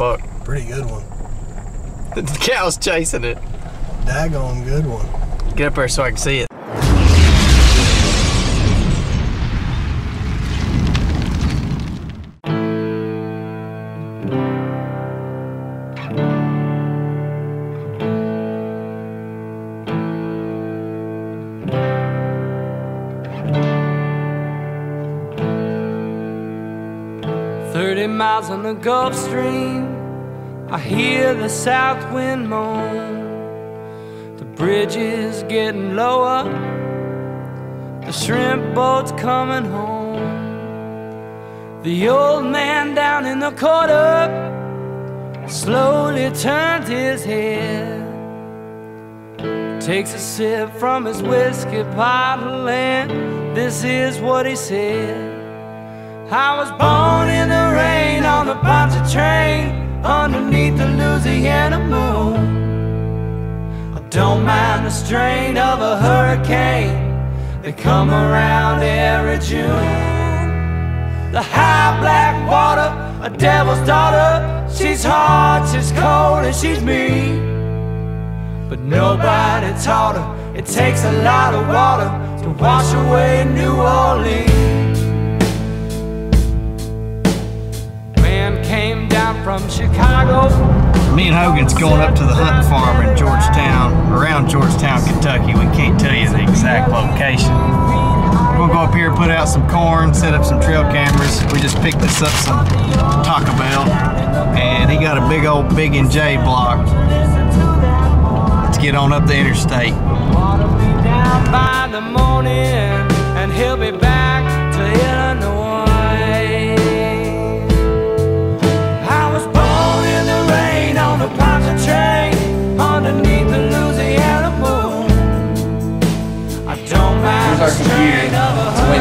buck. Pretty good one. The cow's chasing it. Daggone good one. Get up there so I can see it. Thirty miles on the Gulf Stream, I hear the south wind moan. The bridge is getting lower, the shrimp boat's coming home. The old man down in the corner slowly turns his head, takes a sip from his whiskey bottle, and this is what he said. I was born in the rain on the Pontchartrain underneath the Louisiana moon. I don't mind the strain of a hurricane They come around every June. The high black water, a devil's daughter, she's hard, she's cold, and she's mean. But nobody taught her it takes a lot of water to wash away New Orleans. From Chicago. Me and Hogan's going up to the hunting farm in Georgetown, around Georgetown, Kentucky. We can't tell you the exact location. We'll go up here, put out some corn, set up some trail cameras. We just picked this up some Taco Bell, and he got a big old Big and J block. Let's get on up the interstate.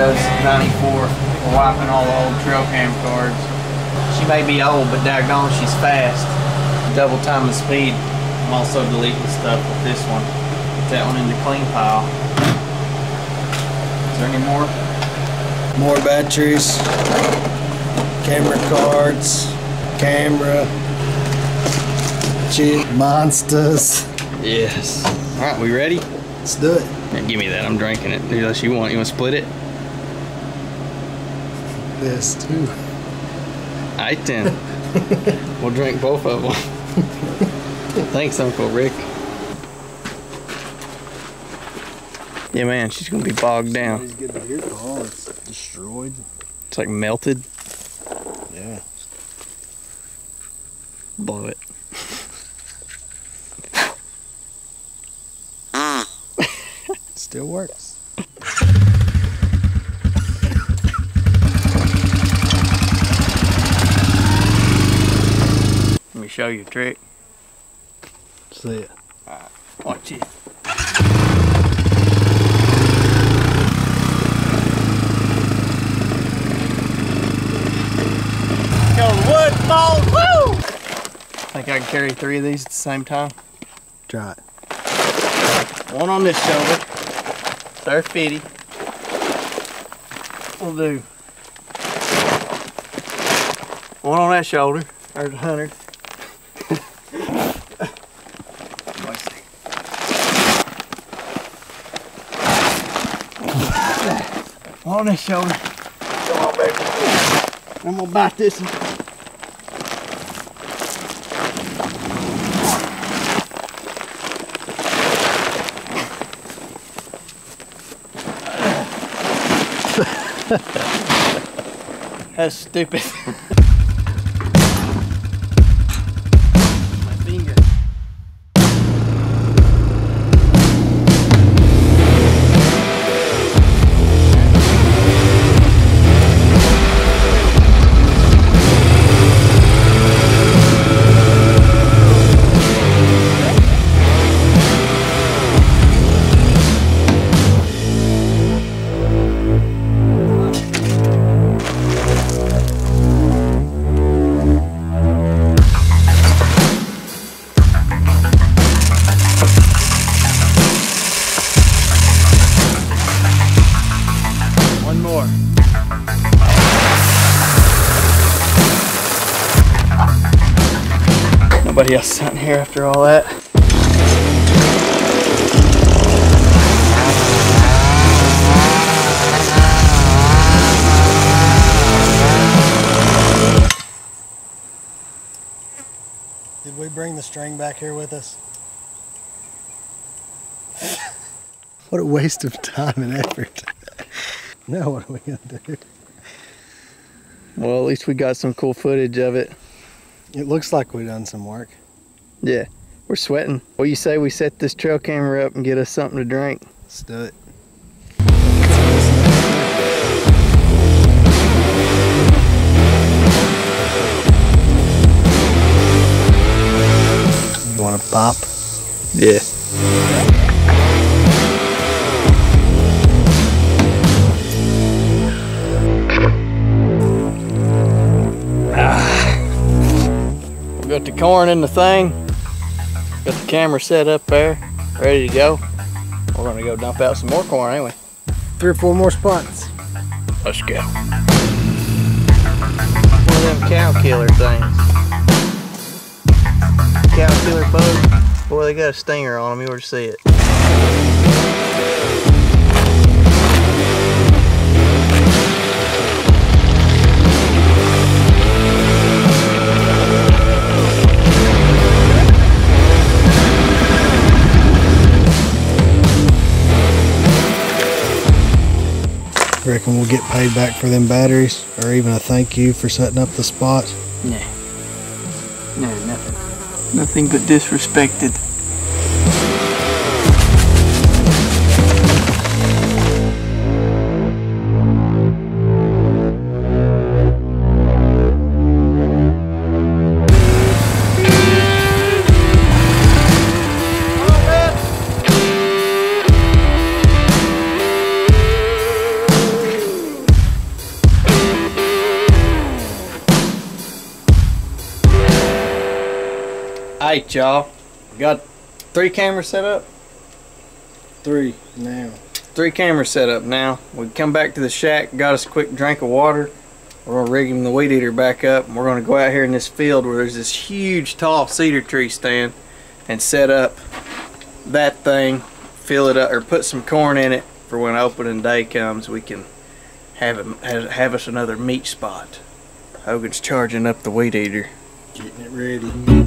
Windows 94. We're wiping all the old trail cam cards. She may be old, but daggone, she's fast. Double time the speed. I'm also deleting stuff with this one. Put that one in the clean pile. Is there any more? More batteries, camera cards, camera, chip monsters. Yes. All right, we ready? Let's do it. Yeah, give me that. I'm drinking it. Unless you want. You want to split it? This too. I then. we'll drink both of them. Thanks, Uncle Rick. Yeah, man, she's gonna be bogged down. It's good to hear. It's destroyed. It's like melted. Yeah. Blow it. Still works. Let me show you a trick. See it. Watch it. Go wood ball, woo! Think I can carry three of these at the same time? Try it. One on this shoulder. They're 50. We'll do one on that shoulder. There's a hundred. This shoulder. Come on, baby. I'm gonna bite this one. That's stupid. else out here after all that. Did we bring the string back here with us? what a waste of time and effort. now what are we gonna do? Well, at least we got some cool footage of it. It looks like we done some work. Yeah, we're sweating. What you say we set this trail camera up and get us something to drink? Let's do it. You want to pop? Yeah. Ah. We got the corn in the thing. Got the camera set up there, ready to go. We're gonna go dump out some more corn, ain't we? Three or four more spots. Let's go. One of them cow killer things. Cow killer bug. Boy, they got a stinger on them. You ought to see it. Reckon we'll get paid back for them batteries, or even a thank you for setting up the spot. Nah. No, nothing. Nothing but disrespected. Hey, y'all. Got three cameras set up. Three now. Three cameras set up now. We come back to the shack, got us a quick drink of water. We're gonna rig him the weed eater back up. And we're gonna go out here in this field where there's this huge tall cedar tree stand and set up that thing, fill it up, or put some corn in it for when opening day comes. We can have it have, have us another meat spot. Hogan's charging up the weed eater. Getting it ready.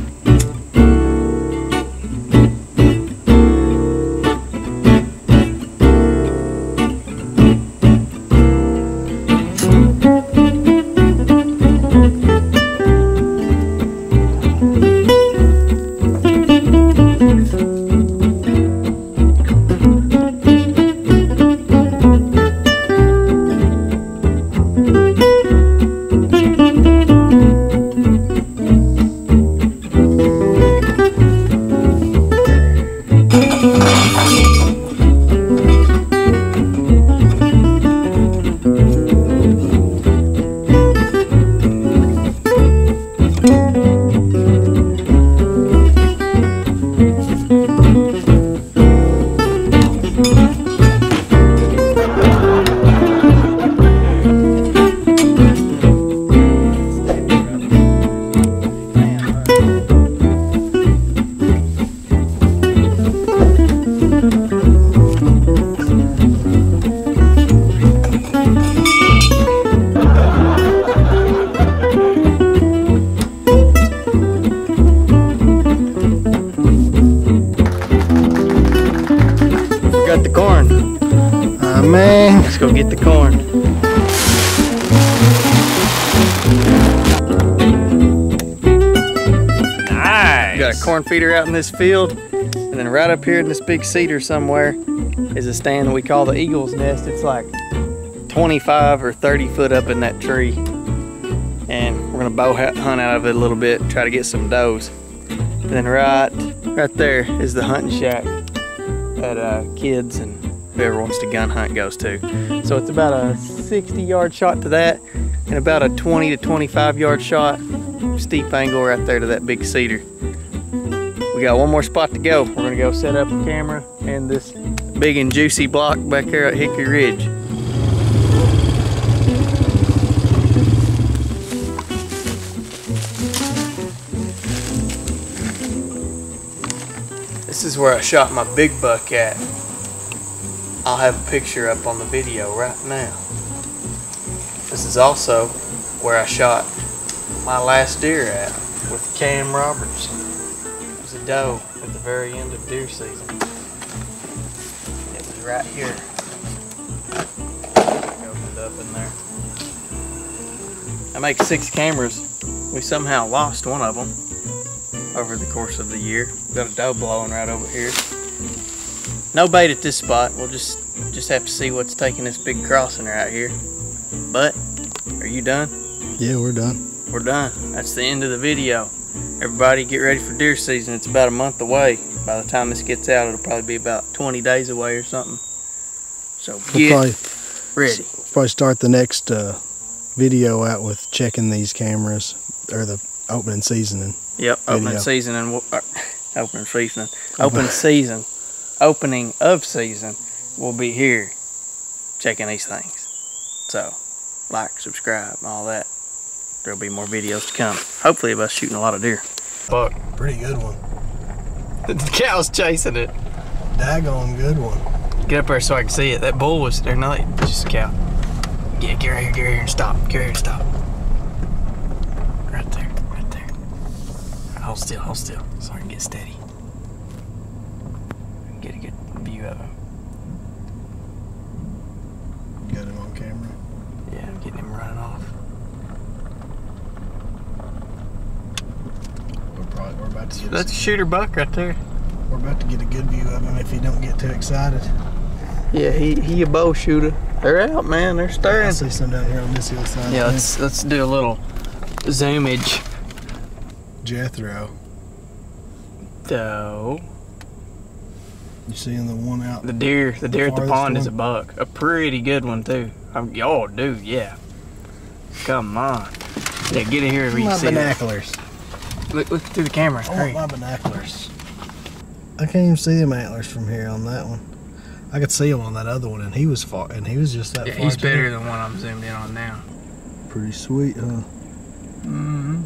Got the corn. Ah man. Let's go get the corn. Nice. Got a corn feeder out in this field, and then right up here in this big cedar somewhere is a stand that we call the Eagle's Nest. It's like 25 or 30 foot up in that tree, and we're gonna bow hunt out of it a little bit, try to get some does. And then right, right there is the hunting shack that uh, kids and whoever wants to gun hunt goes to. So it's about a 60 yard shot to that, and about a 20 to 25 yard shot steep angle right there to that big cedar. We got one more spot to go. We're gonna go set up a camera in this big and juicy block back here at Hickory Ridge. This is where I shot my big buck at. I'll have a picture up on the video right now. This is also where I shot my last deer at with Cam Roberts. It was a doe at the very end of deer season. It was right here. Opened up in there. I make six cameras. We somehow lost one of them over the course of the year. Got a doe blowing right over here. No bait at this spot. We'll just just have to see what's taking this big crossing right here. But, are you done? Yeah, we're done. We're done. That's the end of the video. Everybody get ready for deer season. It's about a month away. By the time this gets out, it'll probably be about 20 days away or something. So get We'll probably, ready. probably start the next uh, video out with checking these cameras or the opening seasoning. Yep, opening Video. season and uh, opening season, open season, opening of season. We'll be here checking these things. So, like, subscribe, and all that. There'll be more videos to come. Hopefully, of us shooting a lot of deer. Fuck, Pretty good one. The cow's chasing it. Daggone good one. Get up there so I can see it. That bull was there. No, it's just a cow. Yeah, get right here, get right here and stop. Get right here and stop. Right there, right there. Hold still, hold still, so I can get steady. Get a good view him. Got him on camera. Yeah, I'm getting him running off. We're probably we're about to get That's a shooter buck right there. we're about to get a good view of him if he don't get too excited. Yeah, he he a bow shooter. They're out, man. They're I see some down here on this hillside. Yeah, let's let's do a little zoomage. Jethro. So You seeing the one out? The deer, the deer at the farthest pond is a buck. A pretty good one too. I'm, oh, dude, yeah. Come on. Yeah, get in here where you my can see that. binoculars. Look, look through the camera. I want my binoculars. I can't even see them antlers from here on that one. I could see him on that other one, and he was far, and he was just that Yeah, far. he's too. better than one I'm zoomed in on now. Pretty sweet, huh? Mm-hmm.